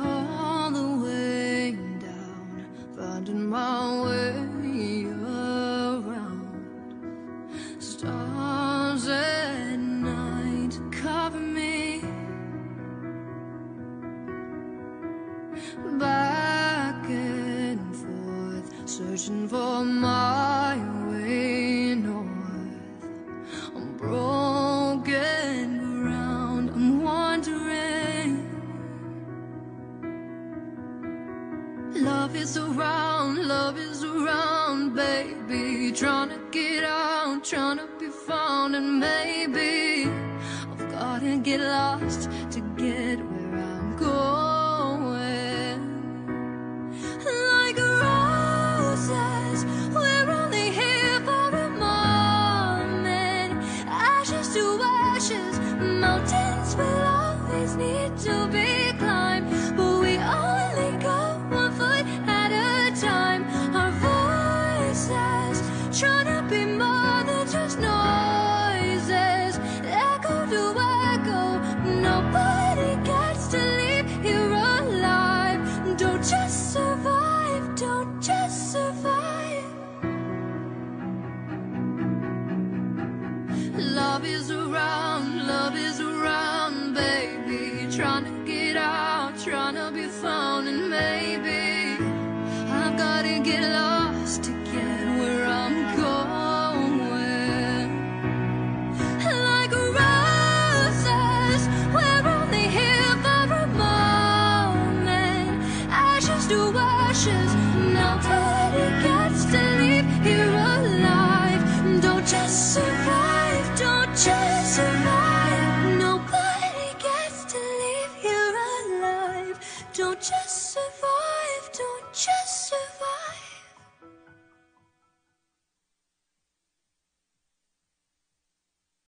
all the way down, finding my way around. Stop Love is around, love is around, baby. Trying to get out, trying to be found, and maybe I've gotta get lost to get where be more than just noises, echo to echo. Nobody gets to leave here alive. Don't just survive, don't just survive. Love is around, love is around, baby. Get out, be found, and maybe I've gotta get lost to get where I'm Ashes nobody gets to leave here alive. Don't just survive, don't just survive. Nobody gets to leave here alive. Don't just